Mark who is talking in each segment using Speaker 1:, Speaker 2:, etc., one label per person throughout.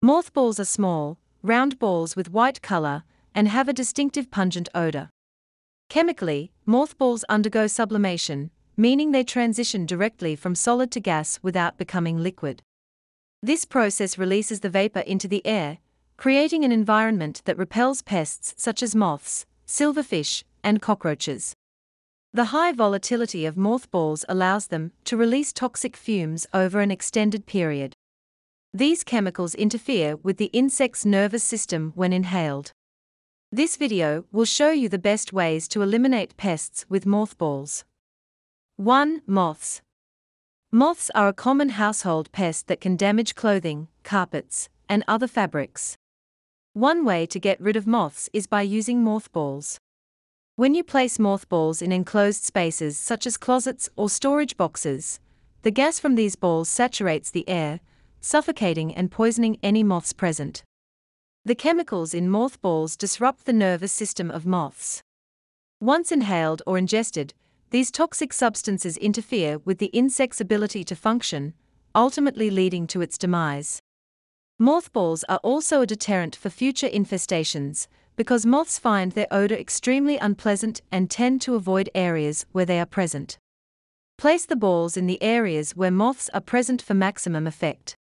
Speaker 1: Mothballs are small, round balls with white color and have a distinctive pungent odor. Chemically, mothballs undergo sublimation, meaning they transition directly from solid to gas without becoming liquid. This process releases the vapor into the air, creating an environment that repels pests such as moths, silverfish, and cockroaches. The high volatility of mothballs allows them to release toxic fumes over an extended period. These chemicals interfere with the insect's nervous system when inhaled. This video will show you the best ways to eliminate pests with mothballs. 1. Moths. Moths are a common household pest that can damage clothing, carpets, and other fabrics. One way to get rid of moths is by using mothballs. When you place mothballs in enclosed spaces such as closets or storage boxes, the gas from these balls saturates the air, suffocating and poisoning any moths present. The chemicals in mothballs disrupt the nervous system of moths. Once inhaled or ingested, these toxic substances interfere with the insect's ability to function, ultimately leading to its demise. Mothballs are also a deterrent for future infestations, because moths find their odor extremely unpleasant and tend to avoid areas where they are present. Place the balls in the areas where moths are present for maximum effect.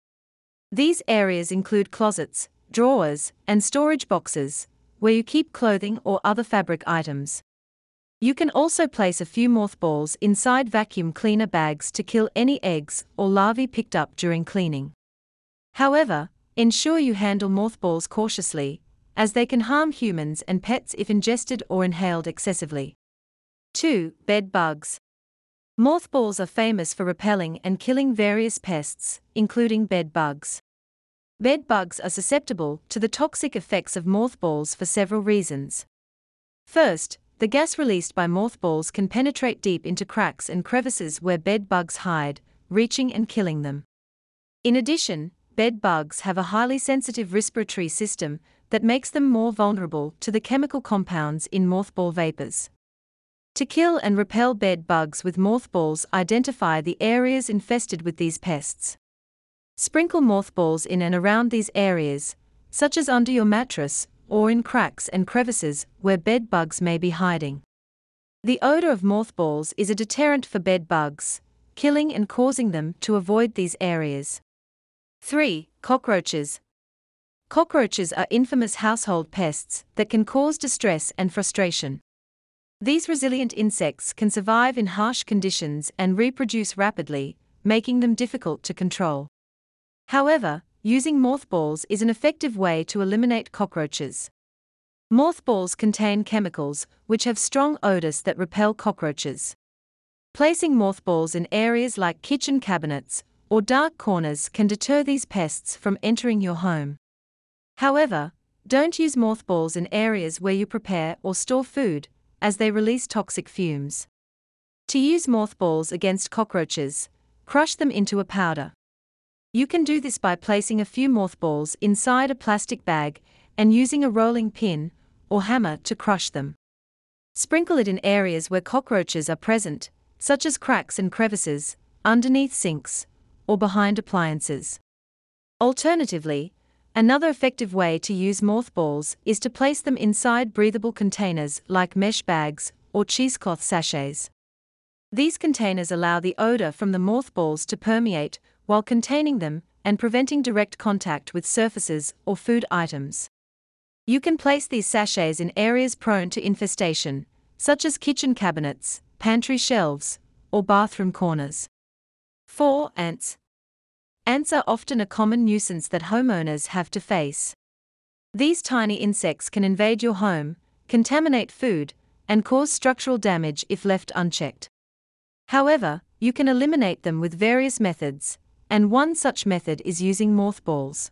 Speaker 1: These areas include closets, drawers, and storage boxes, where you keep clothing or other fabric items. You can also place a few mothballs inside vacuum cleaner bags to kill any eggs or larvae picked up during cleaning. However, ensure you handle mothballs cautiously, as they can harm humans and pets if ingested or inhaled excessively. 2. Bed bugs. Mothballs are famous for repelling and killing various pests, including bed bugs. Bed bugs are susceptible to the toxic effects of mothballs for several reasons. First, the gas released by mothballs can penetrate deep into cracks and crevices where bed bugs hide, reaching and killing them. In addition, bed bugs have a highly sensitive respiratory system that makes them more vulnerable to the chemical compounds in mothball vapors. To kill and repel bed bugs with mothballs, identify the areas infested with these pests. Sprinkle mothballs in and around these areas, such as under your mattress or in cracks and crevices where bed bugs may be hiding. The odor of mothballs is a deterrent for bed bugs, killing and causing them to avoid these areas. 3. Cockroaches, Cockroaches are infamous household pests that can cause distress and frustration. These resilient insects can survive in harsh conditions and reproduce rapidly, making them difficult to control. However, using mothballs is an effective way to eliminate cockroaches. Mothballs contain chemicals which have strong odors that repel cockroaches. Placing mothballs in areas like kitchen cabinets or dark corners can deter these pests from entering your home. However, don't use mothballs in areas where you prepare or store food, as they release toxic fumes. To use mothballs against cockroaches, crush them into a powder. You can do this by placing a few mothballs inside a plastic bag and using a rolling pin or hammer to crush them. Sprinkle it in areas where cockroaches are present, such as cracks and crevices, underneath sinks, or behind appliances. Alternatively, Another effective way to use mothballs is to place them inside breathable containers like mesh bags or cheesecloth sachets. These containers allow the odor from the mothballs to permeate while containing them and preventing direct contact with surfaces or food items. You can place these sachets in areas prone to infestation, such as kitchen cabinets, pantry shelves, or bathroom corners. 4. Ants. Ants are often a common nuisance that homeowners have to face. These tiny insects can invade your home, contaminate food, and cause structural damage if left unchecked. However, you can eliminate them with various methods, and one such method is using mothballs.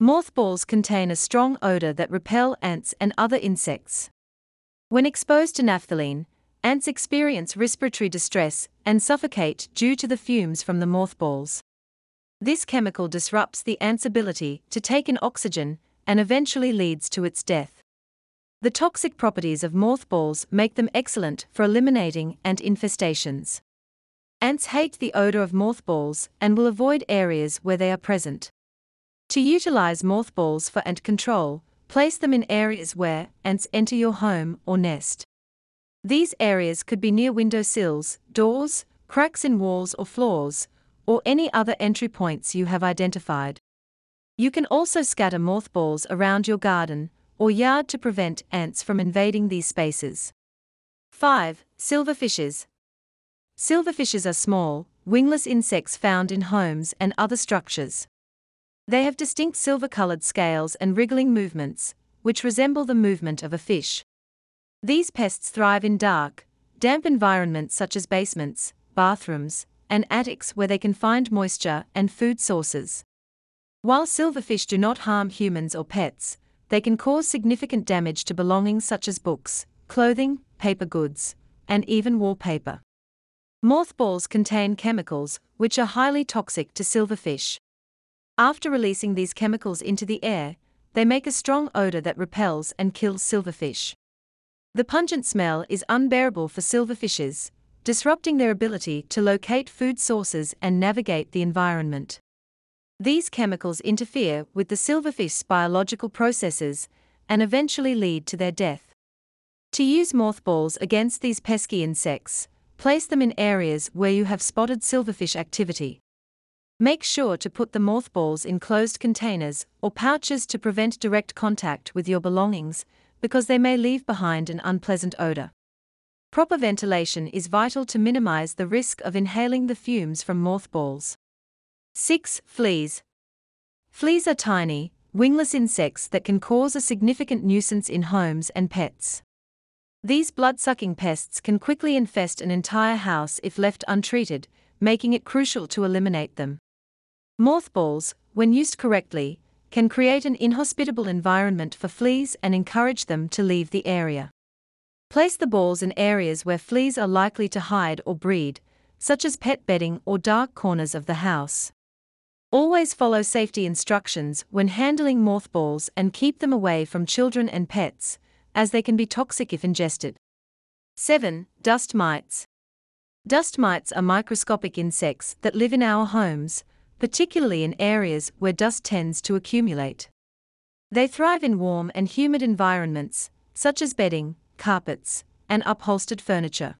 Speaker 1: Mothballs contain a strong odor that repel ants and other insects. When exposed to naphthalene, ants experience respiratory distress and suffocate due to the fumes from the mothballs. This chemical disrupts the ant's ability to take in oxygen and eventually leads to its death. The toxic properties of mothballs make them excellent for eliminating ant infestations. Ants hate the odor of mothballs and will avoid areas where they are present. To utilize mothballs for ant control, place them in areas where ants enter your home or nest. These areas could be near window sills, doors, cracks in walls or floors, or any other entry points you have identified. You can also scatter mothballs around your garden or yard to prevent ants from invading these spaces. 5. Silverfishes. Silverfishes are small, wingless insects found in homes and other structures. They have distinct silver colored scales and wriggling movements, which resemble the movement of a fish. These pests thrive in dark, damp environments such as basements, bathrooms, and attics where they can find moisture and food sources. While silverfish do not harm humans or pets, they can cause significant damage to belongings such as books, clothing, paper goods, and even wallpaper. Mothballs contain chemicals which are highly toxic to silverfish. After releasing these chemicals into the air, they make a strong odor that repels and kills silverfish. The pungent smell is unbearable for silverfishes, disrupting their ability to locate food sources and navigate the environment. These chemicals interfere with the silverfish's biological processes and eventually lead to their death. To use mothballs against these pesky insects, place them in areas where you have spotted silverfish activity. Make sure to put the mothballs in closed containers or pouches to prevent direct contact with your belongings, because they may leave behind an unpleasant odor. Proper ventilation is vital to minimize the risk of inhaling the fumes from mothballs. 6. Fleas. Fleas are tiny, wingless insects that can cause a significant nuisance in homes and pets. These blood sucking pests can quickly infest an entire house if left untreated, making it crucial to eliminate them. Mothballs, when used correctly, can create an inhospitable environment for fleas and encourage them to leave the area. Place the balls in areas where fleas are likely to hide or breed, such as pet bedding or dark corners of the house. Always follow safety instructions when handling mothballs and keep them away from children and pets, as they can be toxic if ingested. 7. Dust mites. Dust mites are microscopic insects that live in our homes, particularly in areas where dust tends to accumulate. They thrive in warm and humid environments, such as bedding, carpets, and upholstered furniture.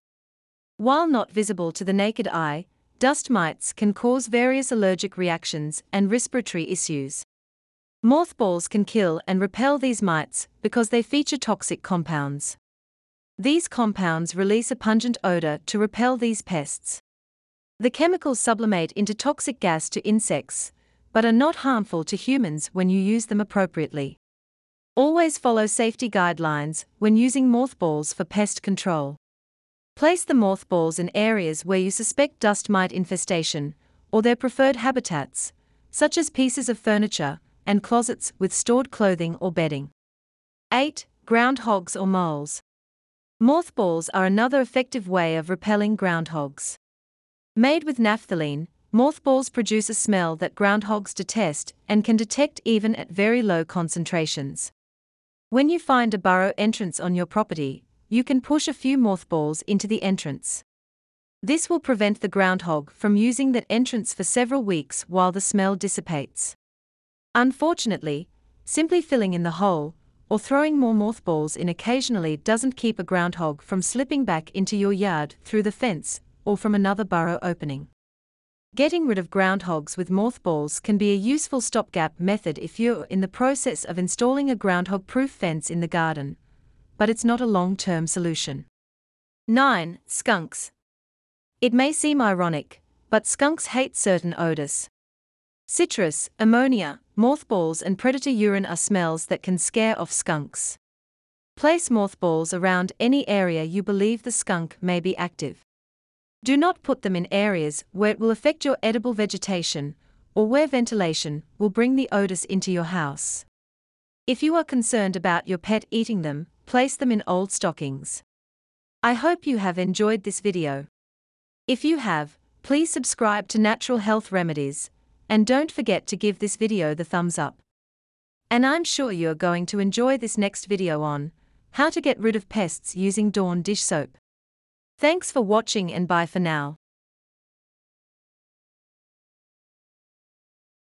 Speaker 1: While not visible to the naked eye, dust mites can cause various allergic reactions and respiratory issues. Mothballs can kill and repel these mites because they feature toxic compounds. These compounds release a pungent odor to repel these pests. The chemicals sublimate into toxic gas to insects, but are not harmful to humans when you use them appropriately. Always follow safety guidelines when using mothballs for pest control. Place the mothballs in areas where you suspect dust mite infestation, or their preferred habitats, such as pieces of furniture and closets with stored clothing or bedding. 8. Groundhogs or moles. Mothballs are another effective way of repelling groundhogs. Made with naphthalene, mothballs produce a smell that groundhogs detest and can detect even at very low concentrations. When you find a burrow entrance on your property, you can push a few mothballs into the entrance. This will prevent the groundhog from using that entrance for several weeks while the smell dissipates. Unfortunately, simply filling in the hole or throwing more mothballs in occasionally doesn't keep a groundhog from slipping back into your yard through the fence or from another burrow opening. Getting rid of groundhogs with mothballs can be a useful stopgap method if you're in the process of installing a groundhog proof fence in the garden, but it's not a long term solution. 9. Skunks. It may seem ironic, but skunks hate certain odors. Citrus, ammonia, mothballs, and predator urine are smells that can scare off skunks. Place mothballs around any area you believe the skunk may be active. Do not put them in areas where it will affect your edible vegetation or where ventilation will bring the odors into your house. If you are concerned about your pet eating them, place them in old stockings. I hope you have enjoyed this video. If you have, please subscribe to Natural Health Remedies, and don't forget to give this video the thumbs up. And I'm sure you're going to enjoy this next video on how to get rid of pests using Dawn dish soap. Thanks for watching and bye for now.